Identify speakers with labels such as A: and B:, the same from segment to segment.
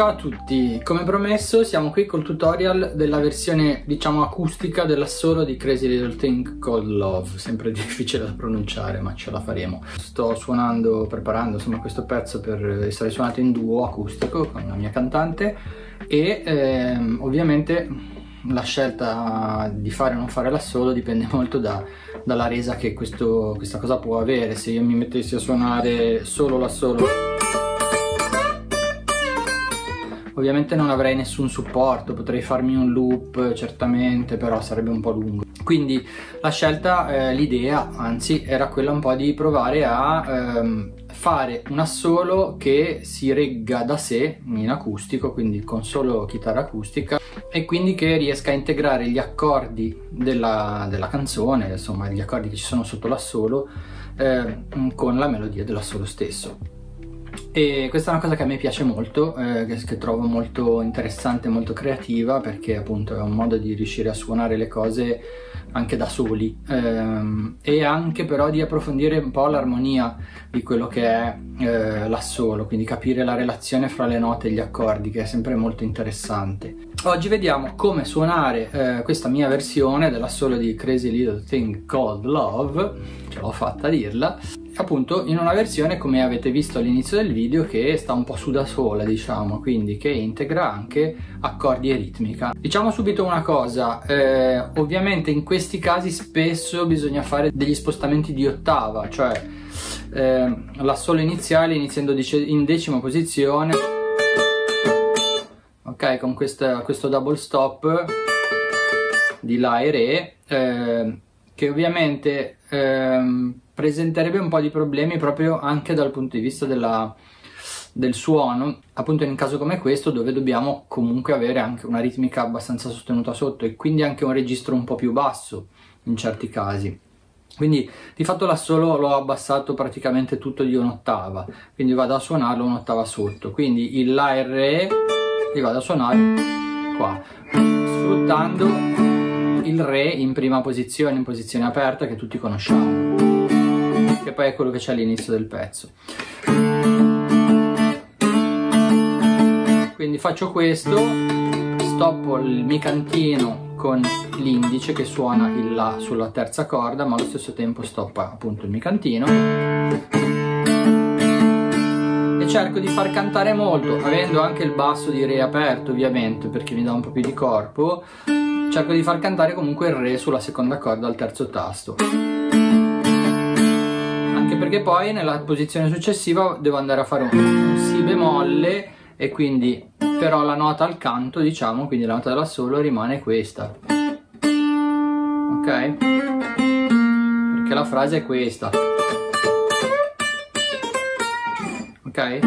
A: Ciao a tutti, come promesso siamo qui col tutorial della versione diciamo acustica dell'assolo di Crazy Little Thing Called Love, sempre difficile da pronunciare ma ce la faremo. Sto suonando, preparando insomma questo pezzo per essere suonato in duo acustico con la mia cantante. E ehm, ovviamente la scelta di fare o non fare l'assolo dipende molto da, dalla resa che questo, questa cosa può avere, se io mi mettessi a suonare solo l'assolo Ovviamente non avrei nessun supporto, potrei farmi un loop certamente, però sarebbe un po' lungo. Quindi la scelta, eh, l'idea anzi, era quella un po' di provare a ehm, fare un assolo che si regga da sé in acustico, quindi con solo chitarra acustica e quindi che riesca a integrare gli accordi della, della canzone, insomma gli accordi che ci sono sotto l'assolo, eh, con la melodia dell'assolo stesso e questa è una cosa che a me piace molto, eh, che, che, trovo molto interessante, molto creativa perché appunto è un modo di riuscire a suonare le cose anche da soli ehm, e anche però di approfondire un po' l'armonia di quello che è eh, l'assolo, quindi capire la relazione fra le note e gli accordi che è sempre molto interessante. Oggi vediamo come suonare eh, questa mia versione dell'assolo di Crazy Little Thing Called Love, ce l'ho fatta a dirla, appunto in una versione come avete visto all'inizio del video che sta un po' su da sola diciamo quindi che integra anche accordi e ritmica. Diciamo subito una cosa eh, ovviamente in questi casi spesso bisogna fare degli spostamenti di ottava cioè eh, l'assolo iniziale iniziando in decima posizione. Ok con questa, questo double stop di La e Re eh, che ovviamente ehm, presenterebbe un po' di problemi proprio anche dal punto di vista della, del suono, appunto in un caso come questo dove dobbiamo comunque avere anche una ritmica abbastanza sostenuta sotto e quindi anche un registro un po' più basso in certi casi. Quindi di fatto l'assolo l'ho abbassato praticamente tutto di un'ottava, quindi vado a suonarlo un'ottava sotto, quindi il La e Re li vado a suonare qua, sfruttando il Re in prima posizione, in posizione aperta che tutti conosciamo poi è quello che c'è all'inizio del pezzo. Quindi faccio questo, stoppo il micantino con l'indice che suona il La sulla terza corda, ma allo stesso tempo stoppa appunto il micantino. E cerco di far cantare molto, avendo anche il basso di Re aperto ovviamente perché mi dà un po' più di corpo, cerco di far cantare comunque il Re sulla seconda corda al terzo tasto perché poi nella posizione successiva devo andare a fare un, Si bemolle e quindi però la nota al canto diciamo, quindi la nota dell'assolo rimane questa. Ok? Perché la frase è questa. Ok?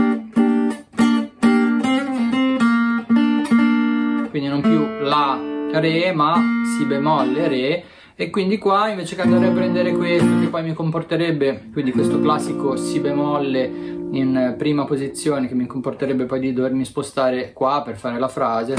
A: Quindi non più La, Re, ma Si bemolle, Re e quindi qua invece che andare a prendere questo che poi mi comporterebbe quindi questo classico si bemolle in prima posizione che mi comporterebbe poi di dovermi spostare qua per fare la frase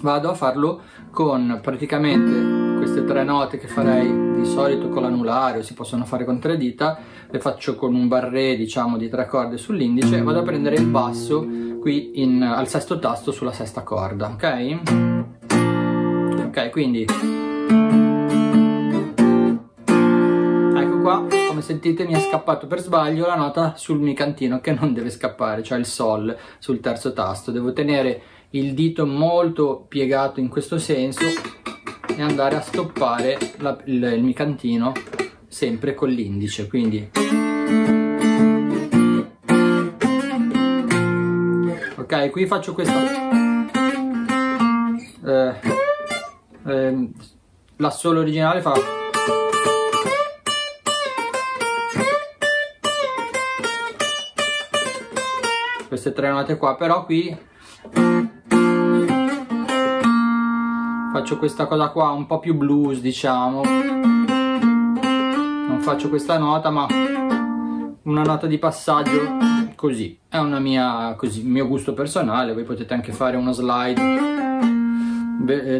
A: vado a farlo con praticamente queste tre note che farei di solito con l'anulare o si possono fare con tre dita le faccio con un barré diciamo di tre corde sull'indice vado a prendere il basso qui in, al sesto tasto sulla sesta corda ok? Quindi. Ecco qua come sentite mi è scappato per sbaglio la nota sul mi cantino che non deve scappare cioè il sol sul terzo tasto. Devo tenere il dito molto piegato in questo senso e andare a stoppare la, il, il mi cantino sempre con l'indice quindi. Ok qui faccio questa eh, eh, l'assolo originale fa queste tre note qua però qui faccio questa cosa qua un po' più blues diciamo. Non faccio questa nota ma una nota di passaggio così. È una mia così mio gusto personale voi potete anche fare uno slide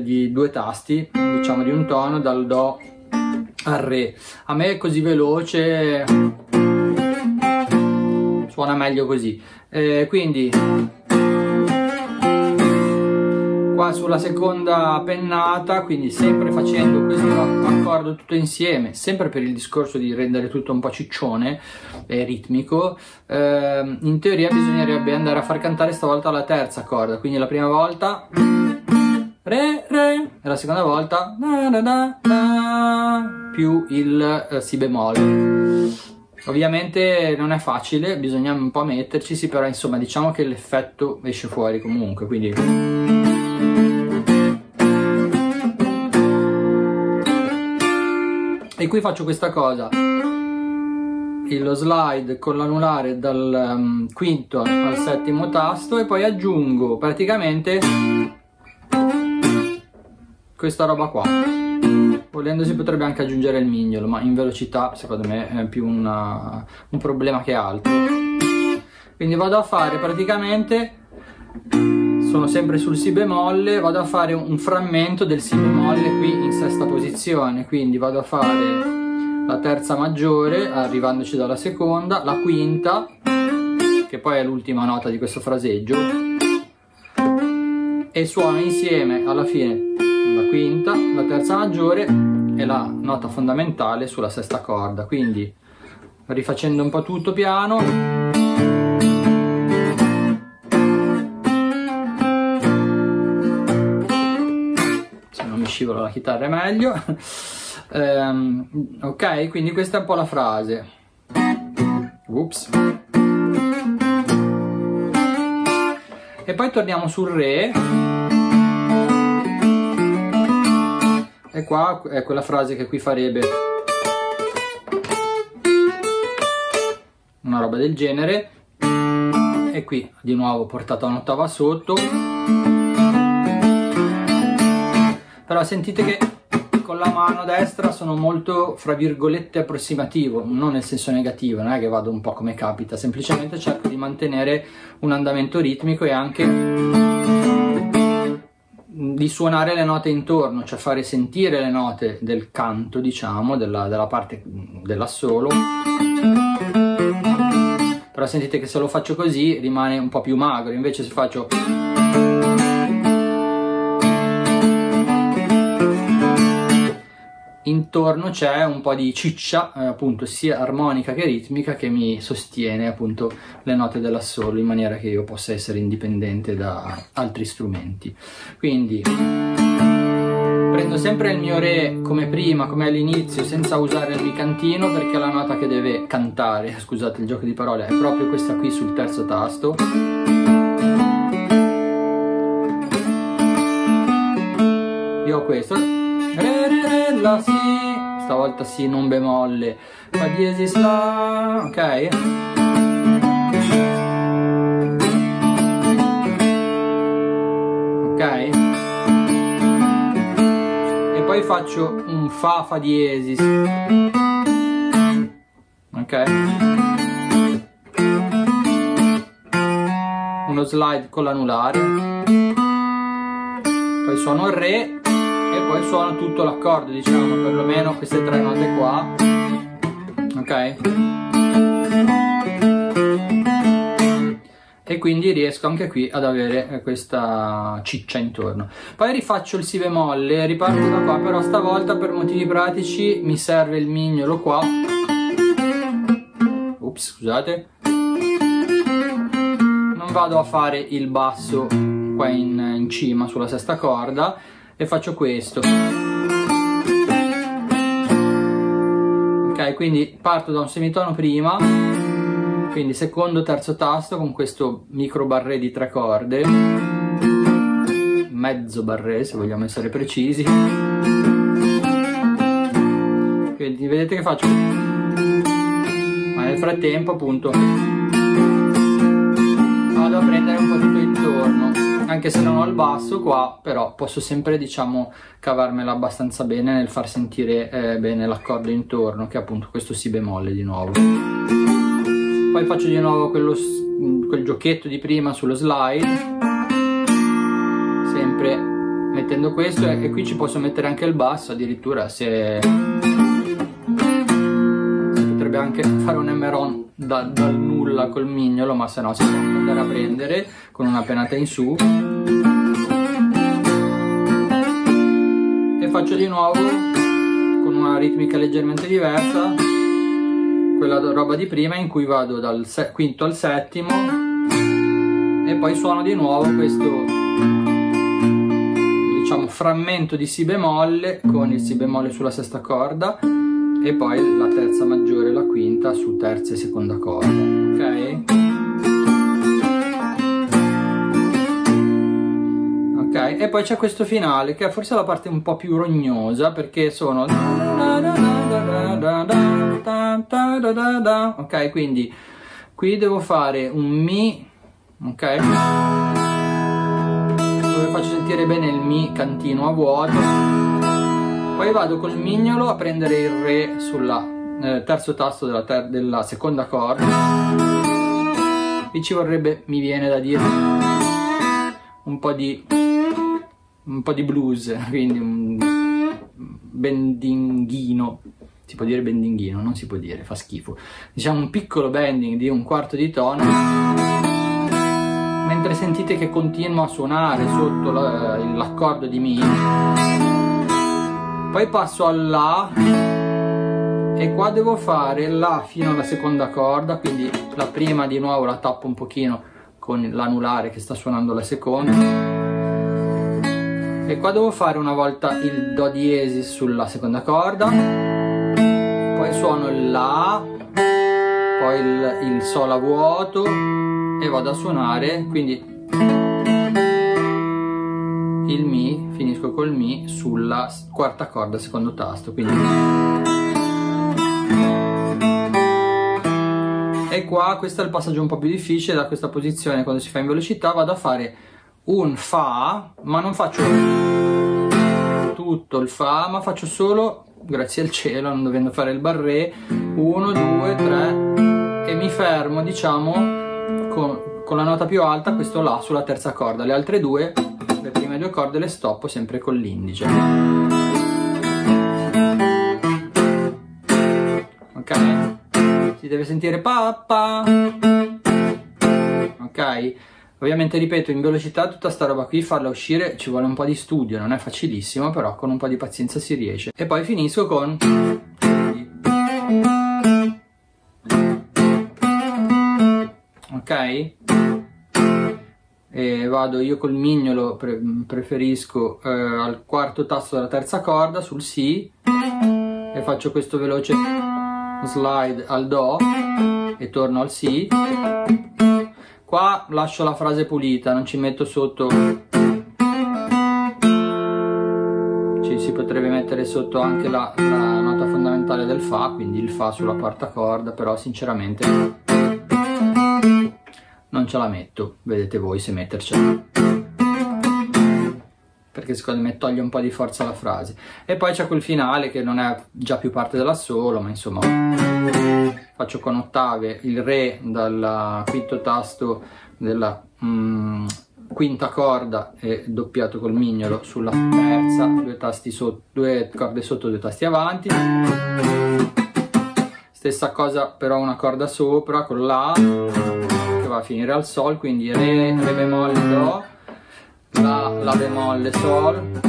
A: di due tasti, diciamo di un tono, dal Do al Re. A me è così veloce, suona meglio così eh, quindi qua sulla seconda pennata quindi sempre facendo questo accordo tutto insieme sempre per il discorso di rendere tutto un po' ciccione e ritmico eh, in teoria bisognerebbe andare a far cantare stavolta la terza corda quindi la prima volta re re. E la seconda volta. Da, da, da, da, più il eh, si bemolle ovviamente non è facile bisogna un po' metterci sì però insomma diciamo che l'effetto esce fuori comunque quindi. E qui faccio questa cosa. Lo slide con l'anulare dal um, quinto al settimo tasto e poi aggiungo praticamente questa roba qua. Volendo si potrebbe anche aggiungere il mignolo ma in velocità secondo me è più una, un problema che altro. Quindi vado a fare praticamente sono sempre sul si bemolle, vado a fare un frammento del si bemolle qui in sesta posizione, quindi vado a fare la terza maggiore arrivandoci dalla seconda, la quinta, che poi è l'ultima nota di questo fraseggio, e suono insieme alla fine la quinta, la terza maggiore e la nota fondamentale sulla sesta corda, quindi rifacendo un po' tutto piano. Scivola la chitarra è meglio. Um, ok quindi questa è un po' la frase. Ups. e poi torniamo sul re e qua è quella frase che qui farebbe una roba del genere. E qui di nuovo portata un'ottava sotto. Però sentite che con la mano destra sono molto, fra virgolette, approssimativo, non nel senso negativo, non è che vado un po' come capita, semplicemente cerco di mantenere un andamento ritmico e anche di suonare le note intorno, cioè fare sentire le note del canto, diciamo, della, della parte dell'assolo. Però sentite che se lo faccio così rimane un po' più magro, invece se faccio intorno c'è un po' di ciccia, eh, appunto sia armonica che ritmica, che mi sostiene appunto le note dell'assolo in maniera che io possa essere indipendente da altri strumenti. Quindi prendo sempre il mio re come prima, come all'inizio, senza usare il ricantino perché la nota che deve cantare, scusate il gioco di parole, è proprio questa qui sul terzo tasto. Io ho questo re re re la si stavolta si non bemolle. Fa diesis la ok? Ok? E poi faccio un fa fa diesis. Ok? Uno slide con l'anulare. Poi suono re e poi suono tutto l'accordo diciamo perlomeno queste tre note qua. Ok? E quindi riesco anche qui ad avere questa ciccia intorno. Poi rifaccio il si bemolle riparto da qua però stavolta per motivi pratici mi serve il mignolo qua. Ups scusate. Non vado a fare il basso qua in, in cima sulla sesta corda e faccio questo. Ok quindi parto da un semitono prima. Quindi secondo terzo tasto con questo micro barré di tre corde. Mezzo barré se vogliamo essere precisi. Quindi vedete che faccio. Ma nel frattempo appunto vado a prendere un po' tutto intorno anche se non ho il basso qua però posso sempre diciamo cavarmela abbastanza bene nel far sentire eh, bene l'accordo intorno che è appunto questo si bemolle di nuovo. Poi faccio di nuovo quello, quel giochetto di prima sullo slide. Sempre mettendo questo e, qui ci posso mettere anche il basso addirittura se potrebbe anche fare un emeron da, dal nulla col mignolo, ma se no si può andare a prendere con una penata in su. E faccio di nuovo con una ritmica leggermente diversa quella roba di prima in cui vado dal quinto al settimo e poi suono di nuovo questo diciamo frammento di si bemolle con il si bemolle sulla sesta corda e poi la terza maggiore e la quinta su terza e seconda corda ok? Ok e poi c'è questo finale che è forse la parte un po' più rognosa perché sono ok quindi qui devo fare un mi ok? Dove faccio sentire bene il Mi cantino a vuoto poi vado col mignolo a prendere il Re sul eh, terzo tasto della, ter della seconda corda. Qui ci vorrebbe, mi viene da dire un po' di un po' di blues quindi un bendinghino. Si può dire bendinghino, non si può dire, fa schifo. Diciamo un piccolo bending di un quarto di tono. Mentre sentite che continuo a suonare sotto l'accordo di Mi poi passo al La. E qua devo fare La fino alla seconda corda quindi la prima di nuovo la tappo un pochino con l'anulare che sta suonando la seconda. E qua devo fare una volta il Do diesis sulla seconda corda. Poi suono il La poi il, il Sol a vuoto e vado a suonare quindi il Mi, finisco col Mi sulla quarta corda secondo tasto quindi e qua questo è il passaggio un po' più difficile da questa posizione quando si fa in velocità vado a fare un Fa ma non faccio tutto il Fa ma faccio solo grazie al cielo non dovendo fare il barré 1 2 3 e mi fermo diciamo con, con la nota più alta questo La sulla terza corda, le altre due, due corde le stoppo sempre con l'indice. Ok? Si deve sentire pa pa. Ok? Ovviamente ripeto, in velocità tutta sta roba qui, farla uscire ci vuole un po' di studio, non è facilissimo, però con un po' di pazienza si riesce. E poi finisco con ok? E vado io col mignolo, pre preferisco eh, al quarto tasto della terza corda sul Si e faccio questo veloce slide al Do e torno al Si. Qua lascio la frase pulita, non ci metto sotto ci si potrebbe mettere sotto anche la, la, nota fondamentale del Fa, quindi il Fa sulla quarta corda, però sinceramente ce la metto, vedete voi se mettercela. Perché secondo me toglie un po' di forza alla frase. E poi c'è quel finale che non è già più parte dell'assolo, ma insomma faccio con ottave il Re dal quinto tasto della mm, quinta corda e doppiato col mignolo sulla terza, due, tasti sotto, due corde sotto, due tasti avanti. Stessa cosa però una corda sopra con La va a finire al Sol, quindi Re, Re bemolle, Do, La, La bemolle, Sol,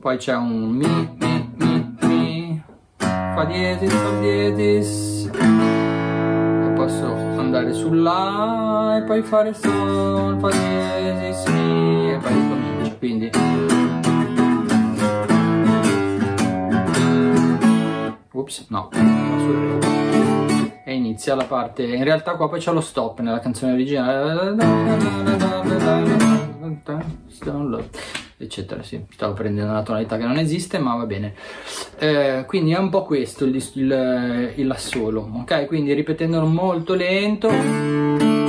A: poi c'è un Mi, Mi, Mi, Mi, Fa diesis, Sol diesis, e posso andare sul La e poi fare Sol, Fa diesis, Mi, e poi ricomincio, quindi... Ups, no, sul Re e inizia la parte in realtà qua poi c'è lo stop nella canzone originale. Eccetera sì stavo prendendo una tonalità che non esiste ma va bene. Eh, quindi è un po' questo il, il, il assolo ok? Quindi ripetendolo molto lento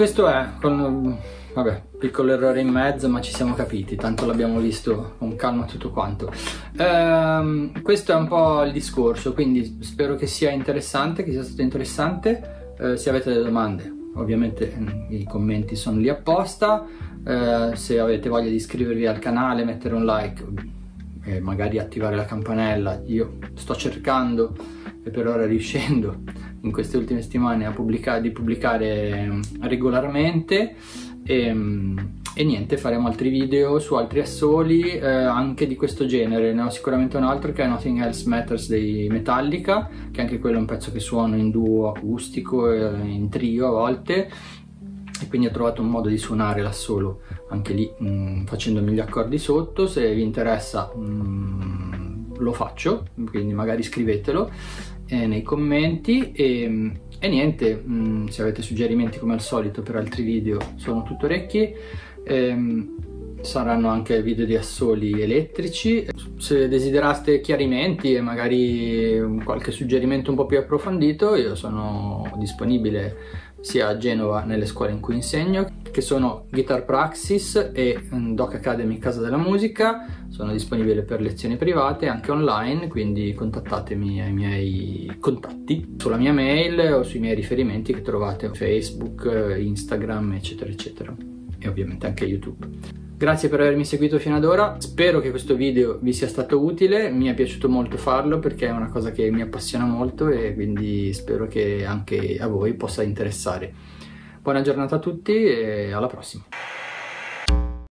A: questo è, con, vabbè, piccolo errore in mezzo, ma ci siamo capiti, tanto l'abbiamo visto con calma tutto quanto. Ehm, questo è un po' il discorso, quindi spero che sia interessante, che sia stato interessante. Eh, se avete delle domande, ovviamente mm, i commenti sono lì apposta. Eh, se avete voglia di iscrivervi al canale, mettere un like e magari attivare la campanella, io sto cercando e per ora riuscendo in queste ultime settimane pubblicare, di pubblicare mm, regolarmente. E, mm, e, niente faremo altri video su altri assoli eh, anche di questo genere. Ne ho sicuramente un altro che è Nothing Else Matters dei Metallica che anche quello è un pezzo che suono in duo acustico e in trio a volte. E quindi ho trovato un modo di suonare l'assolo anche lì mh, mm, facendomi gli accordi sotto. Se vi interessa mh, lo faccio quindi magari scrivetelo eh, nei commenti e, e niente, mh, mm, se avete suggerimenti come al solito per altri video sono tutto orecchi. Ehm, saranno anche video di assoli elettrici. Se desideraste chiarimenti e magari qualche suggerimento un po' più approfondito, io sono disponibile sia a Genova nelle scuole in cui insegno, che sono Guitar Praxis e Doc Academy Casa della Musica. Sono disponibile per lezioni private anche online, quindi contattatemi ai miei contatti sulla mia mail o sui miei riferimenti che trovate su Facebook, Instagram, eccetera, eccetera. E ovviamente anche YouTube. Grazie per avermi seguito fino ad ora, spero che questo video vi sia stato utile, mi è piaciuto molto farlo perché è una cosa che mi appassiona molto e quindi spero che anche a voi possa interessare. Buona giornata a tutti e alla prossima!